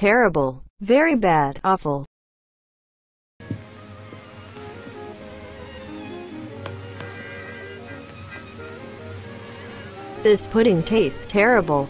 terrible, very bad, awful. This pudding tastes terrible.